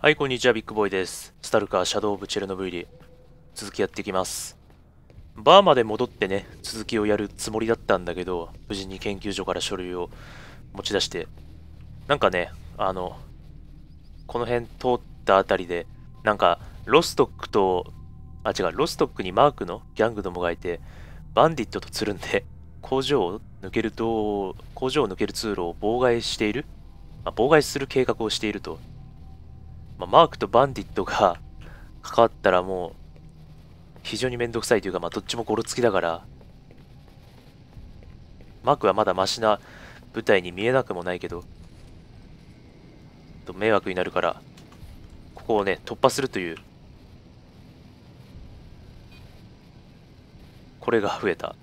はい、こんにちは、ビッグボーイです。スタルカー、シャドウ・オブ・チェルノブイリ。続きやっていきます。バーまで戻ってね、続きをやるつもりだったんだけど、無事に研究所から書類を持ち出して、なんかね、あの、この辺通ったあたりで、なんか、ロストックと、あ、違う、ロストックにマークのギャングどもがいて、バンディットとつるんで、工場を抜けると、工場を抜ける通路を妨害している、まあ、妨害する計画をしていると。まあ、マークとバンディットが 関わったらもう非常にめんどくさいというか、まあ、どっちもゴロつきだからマークはまだマシな舞台に見えなくもないけどと迷惑になるからここをね突破するというこれが増えた。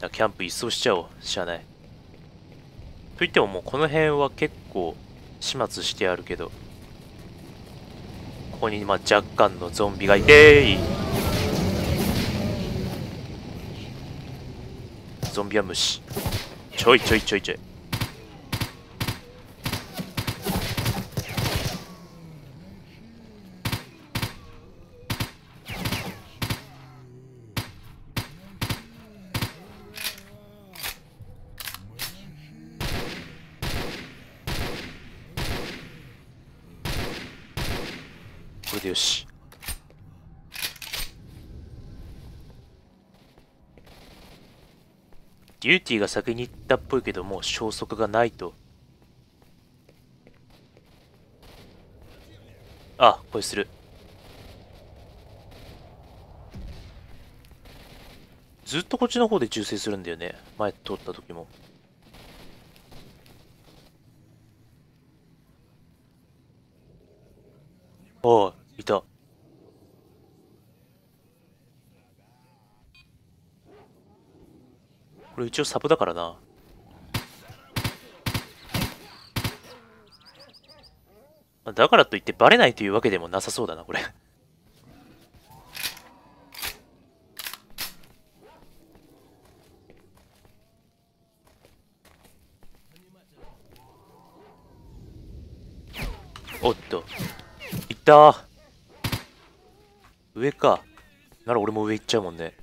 キャンプ一掃しちゃおう。しゃあない。といってももうこの辺は結構始末してあるけどここにまあ若干のゾンビがいてゾンビは虫。ちょいちょいちょいちょい。れでよし。デューティーが先に行ったっぽいけどもう消息がないと。あこれする。ずっとこっちの方で銃声するんだよね。前通った時も。ああいたこれ一応サブだからな。だからといってバレないというわけでもなさそうだなこれ。おっと。いった上か。なら俺も上行っちゃうもんね。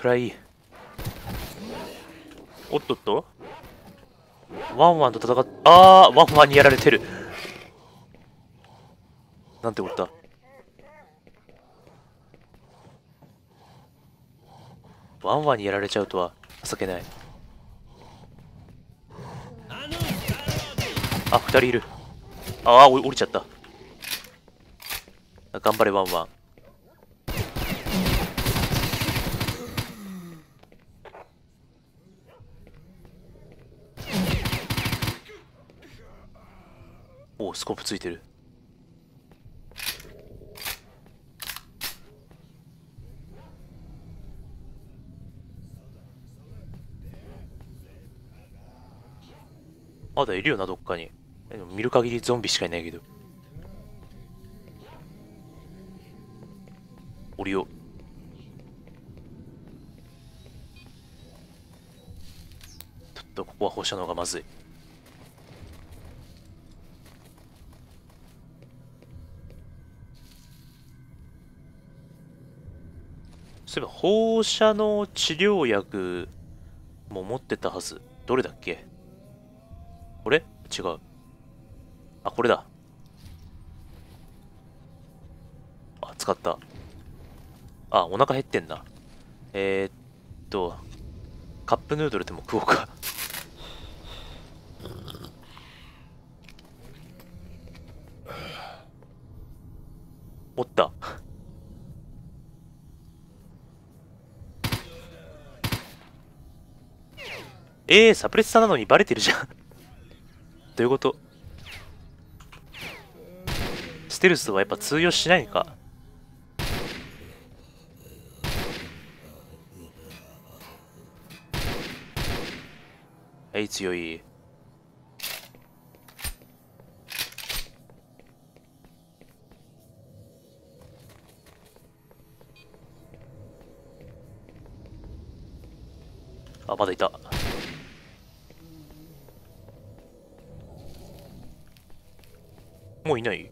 暗い。おっとっと？ワンワンと戦っあーワンワンにやられてる。なんてこった？ワンワンにやられちゃうとは情けない。あ二人いる。ああ降りちゃった。頑張れワンワンスコープついてる？まだいるよなどっかに。見る限りゾンビしかいないけど。降りよう。ちょっとここは放射能がまずい。そういえば放射能治療薬も持ってたはず。どれだっけ？これ？違う。あこれだ。あ使った。あお腹減ってんなえー、っとカップヌードルでも食おうか。おった。えー、サプレッサーなのにバレてるじゃん。どういうこと？ステルスはやっぱ通用しないのか？はい強い。あまだいた。もういない？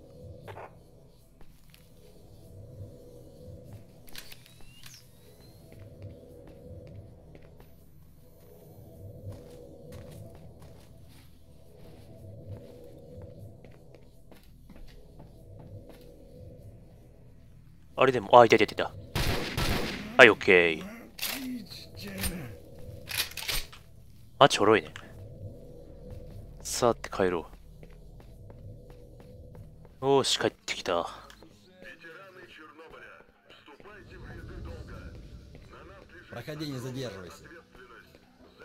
あれでも、あ、いたいたいた。はい、オッケー。あ、ちょろいね。さあって帰ろう。おーし、帰ってきた。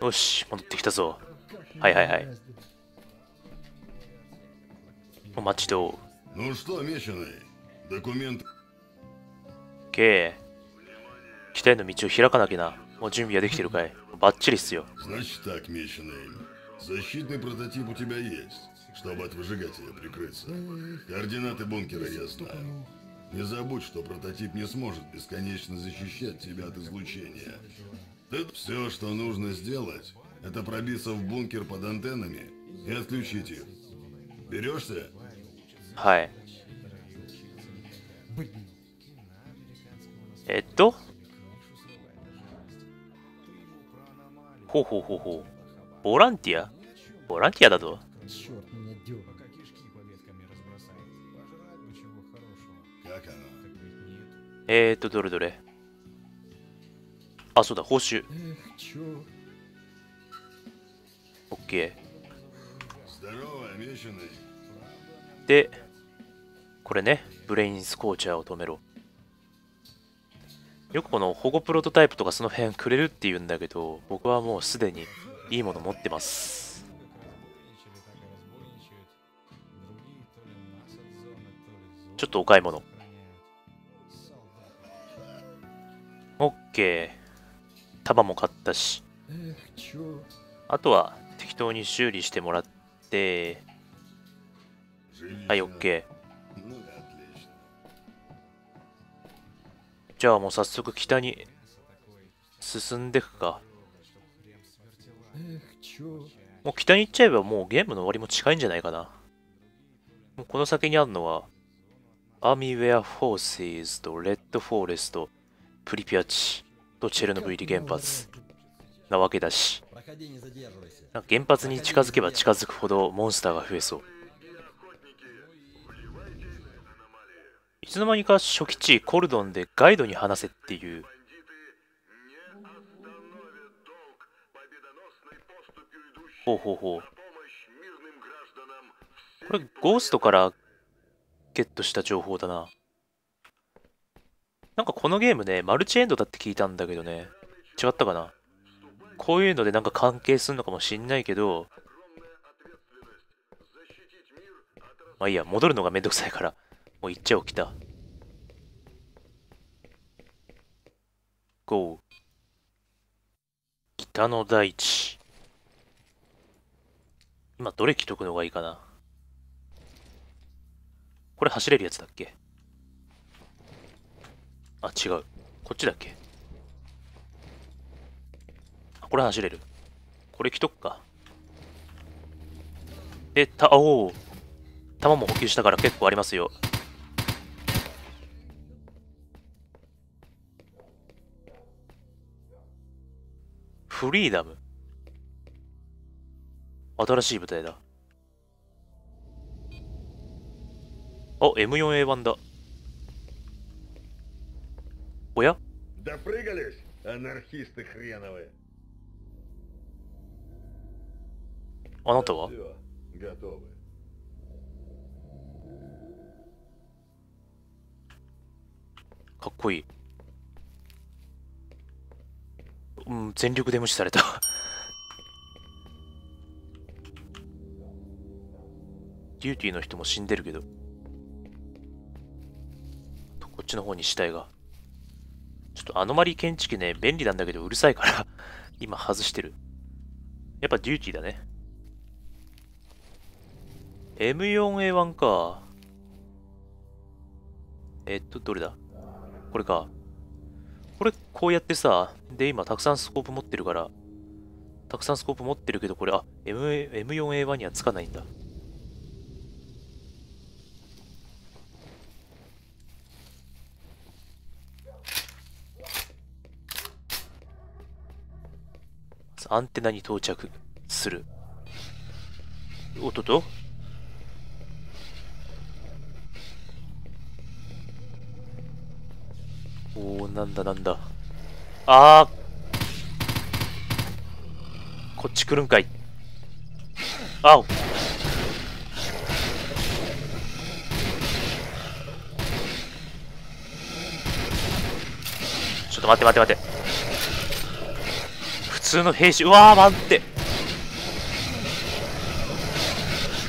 よし、戻ってきたぞ。はいはいはい。お待ちどう。オッケー。期待の道を開かなきゃな。もう準備はできてるかい。バッチリっすよ。Значит так, Меченый. Защитный прототип у тебя есть, чтобы от выжигателя прикрыться. Координаты бункера я знаю. Не забудь, что прототип не сможет бесконечно защищать тебя от излучения. Ты все, что нужно сделать, это пробиться в бункер под антеннами и отключить их. Берешься? Хай. えっとほうほうほうほう。ボランティアボランティアだ とえーと、どれどれあ、そうだ、報酬。オッケー。で、これね、ブレインスコーチャーを止めろ。よくこの保護プロトタイプとかその辺くれるって言うんだけど、僕はもうすでにいいもの持ってます。ちょっとお買い物。オッケー。束も買ったし。あとは適当に修理してもらって、はい、オッケー。じゃあもう早速北に進んでくか。もう北に行っちゃえばもうゲームの終わりも近いんじゃないかな。もうこの先にあるのは、 Army Warehouses と Red Forest、プリピアチとチェルノブイリ原発なわけだし、なんか原発に近づけば近づくほどモンスターが増えそう。いつの間にか初期値コルドンでガイドに話せっていう。ほうほうほう。これゴーストからゲットした情報だな。なんかこのゲームね、マルチエンドだって聞いたんだけどね。違ったかな？こういうのでなんか関係するのかもしんないけど、まあいいや、戻るのがめんどくさいから。もう行っちゃおう、来た。GO。北の大地。今、どれ着とくのがいいかな？これ走れるやつだっけ？あ、違う。こっちだっけ？あ、これ走れる。これ着とくか。で、た、おお。弾も補給したから結構ありますよ。フリーダム。新しい舞台だ。あ、M4A1 だ。おや Допрыгались, анархисты хреновые. あなたはかっこいい。うん、全力で無視されたデューティーの人も死んでるけど。 ちの方に死体が。ちょっとアノマリー検知器ね、便利なんだけどうるさいから 今外してる。やっぱデューティーだね。M4A1 か。えっと、どれだ？これか。これ、こうやってさ、で、今たくさんスコープ持ってるから、たくさんスコープ持ってるけど、これ、あ、M、M4A1 にはつかないんだ。アンテナに到着する。おっと？っとおおなんだなんだ。あーこっち来るんかい。あおちょっと待って待って待って。通の兵士、うわー待って。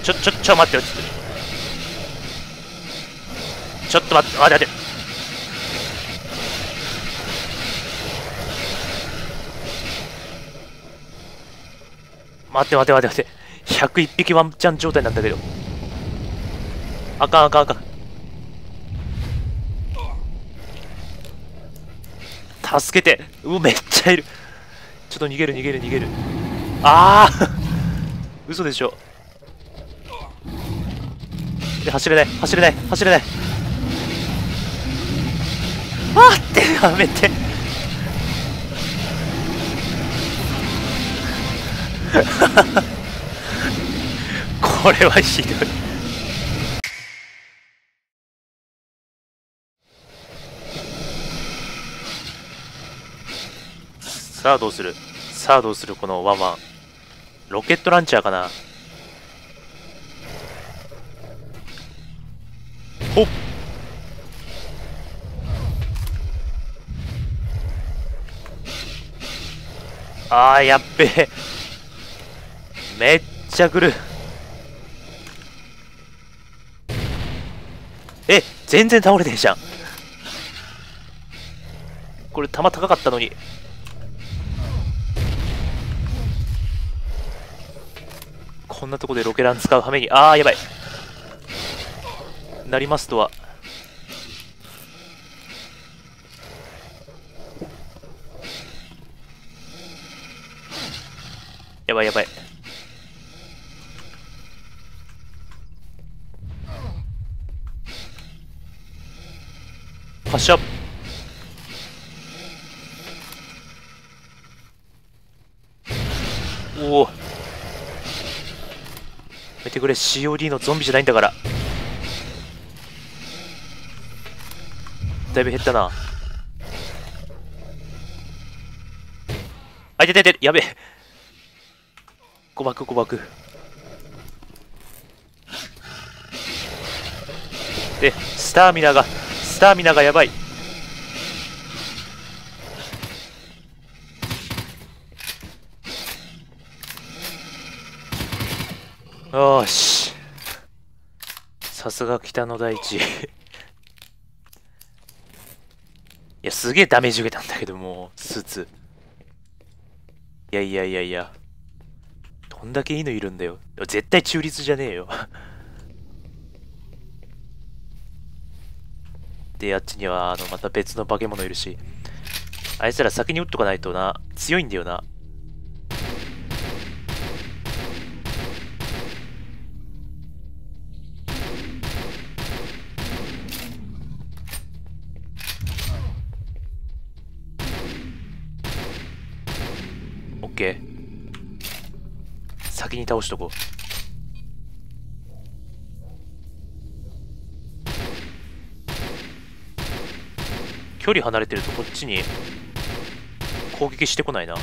ちょ、ちょ、ちょ、待って。ちょっと待って、待って待って。待って待って待って待って。101匹ワンチャン状態なんだけど。あかんあかんあかん。助けてうめっちゃいるちょっと逃げる逃げる逃げる。ああ 嘘でしょ。で走れない。走れない。走れない。待ってやめて。これはひどい。さあどうする？さあどうするこのワンワン。ロケットランチャーかな？ほっ。あーやっべえ。めっちゃ来る。え全然倒れてんじゃん。これ弾高かったのに。なとこでロケラン使うはめに。あーやばい。なりますとは。やばいやばい。発射おおやめてくれ。COD のゾンビじゃないんだから。だいぶ減ったな。あいてててやべえ。誤爆誤爆。でスターミナがスターミナがやばい。よし。さすが北の大地。いやすげえダメージ受けたんだけどもうスーツ。いやいやいやいや。どんだけいいのいるんだよ。絶対中立じゃねえよ。であっちにはあのまた別の化け物いるし。あいつら先に撃っとかないとな。強いんだよな。倒しとこう。距離離れてるとこっちに攻撃してこないな。ちょ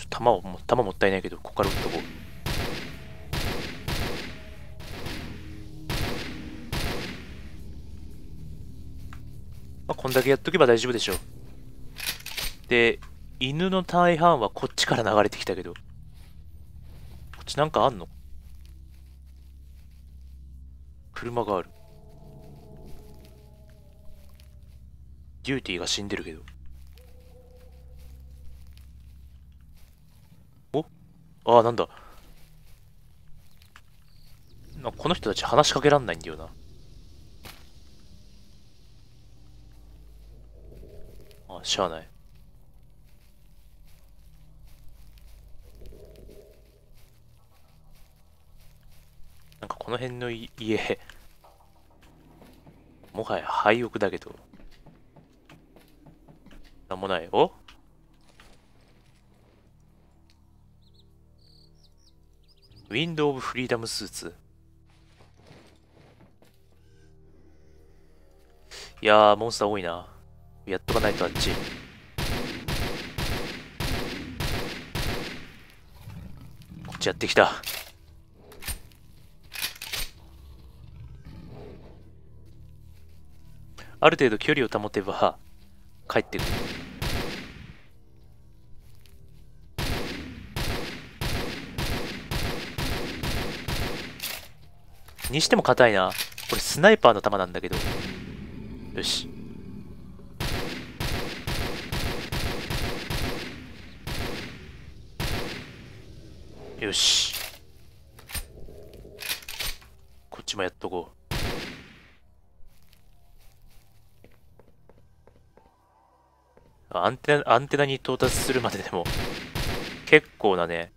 っと弾を弾もったいないけどここから撃っとこう。まあ、こんだけやっとけば大丈夫でしょう。で犬の大半はこっちから流れてきたけど。こっちなんかあんの？車がある。デューティーが死んでるけど。お？ああなんだ。なこの人たち話しかけらんないんだよな。あしゃあない。なんかこの辺の 家もはや廃屋だけどなんもない。おウィンドウ・オブ・フリーダム・スーツ。いやー、モンスター多いな。やっとかないとあっち。こっちやってきた。ある程度距離を保てば帰ってくる。にしても硬いな。これスナイパーの弾なんだけど。よし。よし。こっちもやっとこう。アンテナ、アンテナに到達するまででも、結構なね、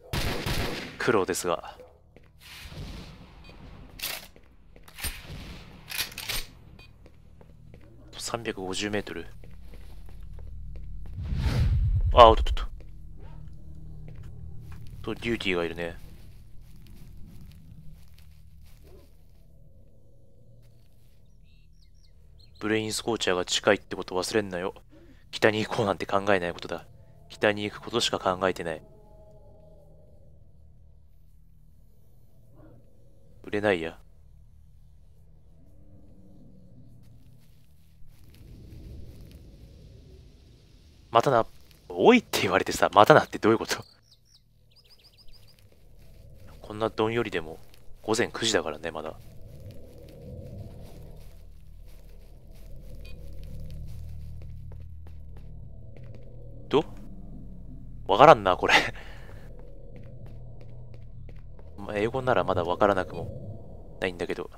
苦労ですが。350メートル。あ、おっとっと。と、デューティーがいるね。ブレインスコーチャーが近いってこと忘れんなよ。北に行こうなんて考えないことだ。北に行くことしか考えてない。売れないや。またな、多いって言われてさ、またなってどういうこと？こんなどんよりでも午前9時だからね、まだ。ど？わからんな、これまあ、英語ならまだわからなくもないんだけど、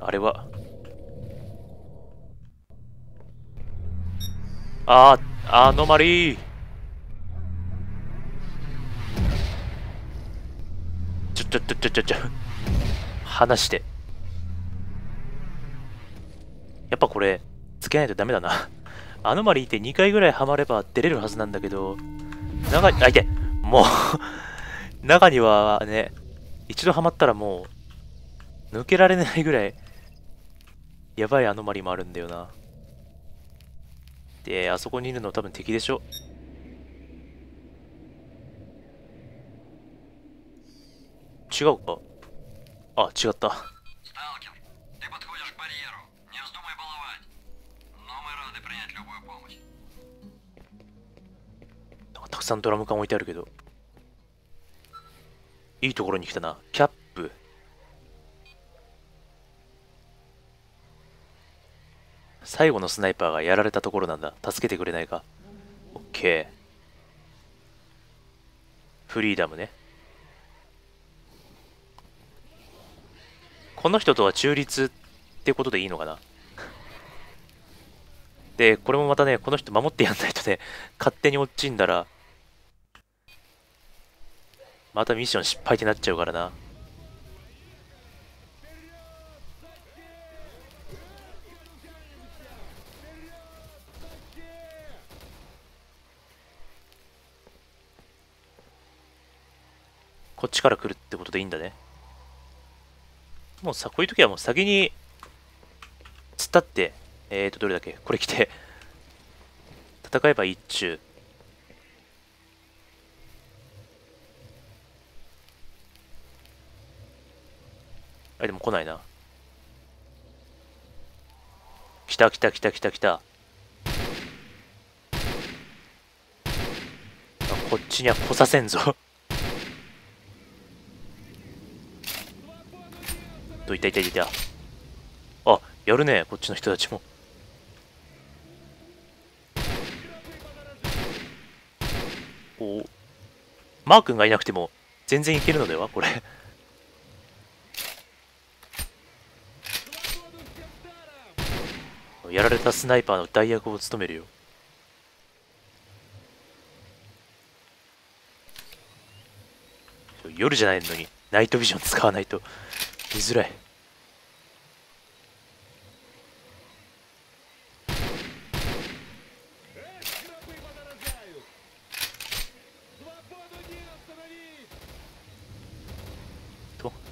あれは？ああ、アノマリーちょちょちょちょちょちょ。話して。やっぱこれ、つけないとダメだな。アノマリーって2回ぐらいハマれば出れるはずなんだけど、中に、あ、いてもう 中にはね、一度ハマったらもう、抜けられないぐらい、やばいアノマリーもあるんだよな。で、あそこにいるの多分敵でしょ違うか？あ、違った。くさんドラム缶置いてあるけど。いいところに来たな。キャップ。最後のスナイパーがやられたところなんだ。助けてくれないか。オッケー。フリーダムね。この人とは中立ってことでいいのかなで、これもまたね、この人守ってやんないとね、勝手に落ちんだら、またミッション失敗ってなっちゃうからな。こっちから来るってことでいいんだね。もうさ、こういう時はもう先に、突っ立って、えーと、どれだけ？これ着て、戦えば一中。あ、でも来ないな。来た来た来た来た来た。あ、こっちには来させんぞと、いたいたいた。あ、やるね、こっちの人たちも。おマー君がいなくても全然いけるのではこれやられたスナイパーの代役を務めるよ。夜じゃないのにナイトビジョン使わないと見づらい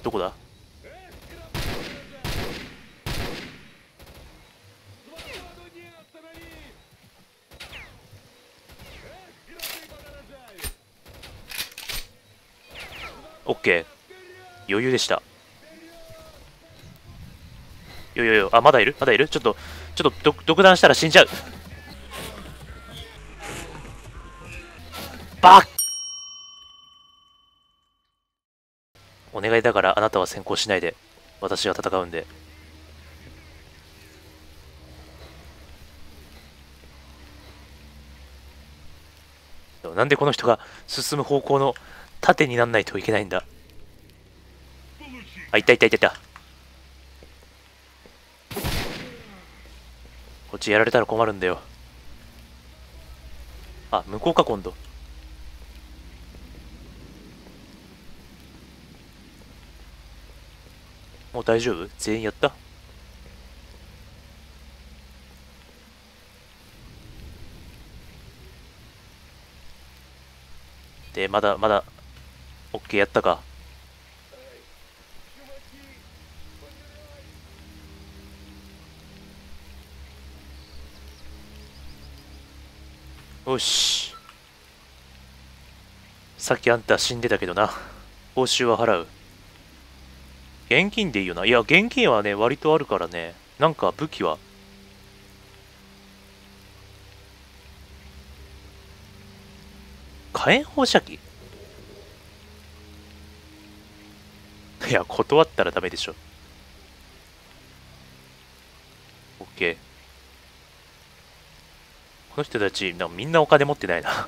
どこだオッケー余裕でした。よよよあまだいる？まだいる？ちょっとちょっと独断したら死んじゃう。バッお願いだからあなたは先行しないで。私が戦うんで。なんでこの人が進む方向の縦になんないといけないんだ。あいたいたいたいた。こっちやられたら困るんだよ。あ向こうか今度。もう大丈夫？全員やった？で、まだ、まだ、オッケーやったか。よし。さっきあんた死んでたけどな。報酬は払う。現金でいいよな。いや、現金はね、割とあるからね。なんか武器は。火炎放射器？や、断ったらダメでしょ。オッケー。この人たち、なみんなお金持ってないな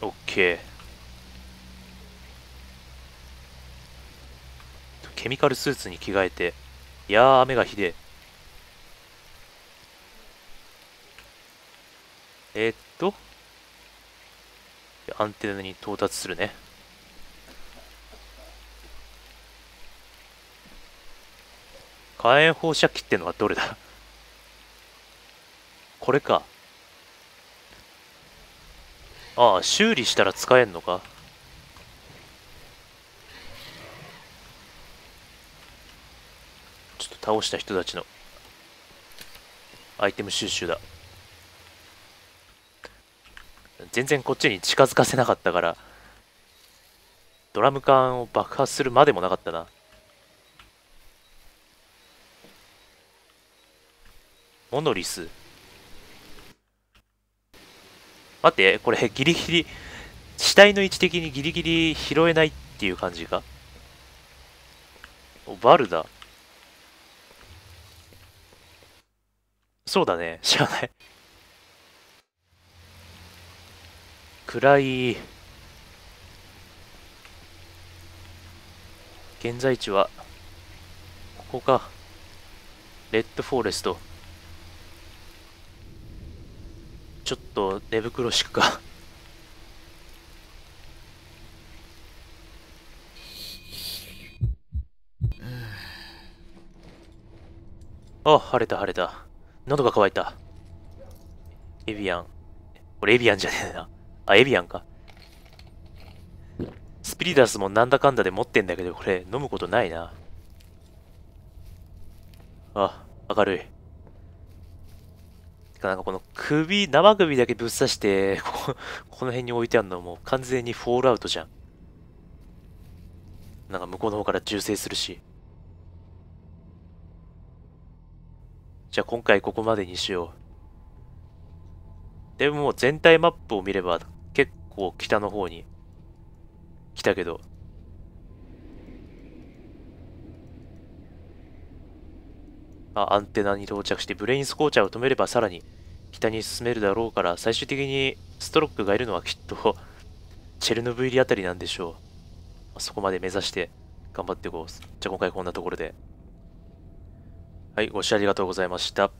オッケー。ケミカルスーツに着替えて、いやー、雨がひでえ。えー、っアンテナに到達するね。火炎放射器ってのはどれだ？これか。ああ、修理したら使えんのか？ちょっと倒した人たちのアイテム収集だ全然こっちに近づかせなかったからドラム缶を爆発するまでもなかったなモノリス待ってこれギリギリ死体の位置的にギリギリ拾えないっていう感じか？おバルだそうだね。知らない。暗い。現在地は、ここか。レッドフォーレスト。ちょっと寝袋敷くか。あ、晴れた晴れた。喉が渇いた。エビアン。これエビアンじゃねえな。あ、エビアンか。スピリダスもなんだかんだで持ってんだけど、これ飲むことないな。あ、明るい。てかなんかこの首、生首だけぶっ刺して、ここ、の辺に置いてあるのも完全にフォールアウトじゃん。なんか向こうの方から銃声するし。じゃあ今回ここまでにしよう。でももう全体マップを見れば結構北の方に来たけど。あ、アンテナに到着してブレインスコーチャーを止めればさらに北に進めるだろうから最終的にストロックがいるのはきっとチェルノブイリあたりなんでしょう。そこまで目指して頑張っていこう。じゃあ今回こんなところで。はい、ご視聴ありがとうございました。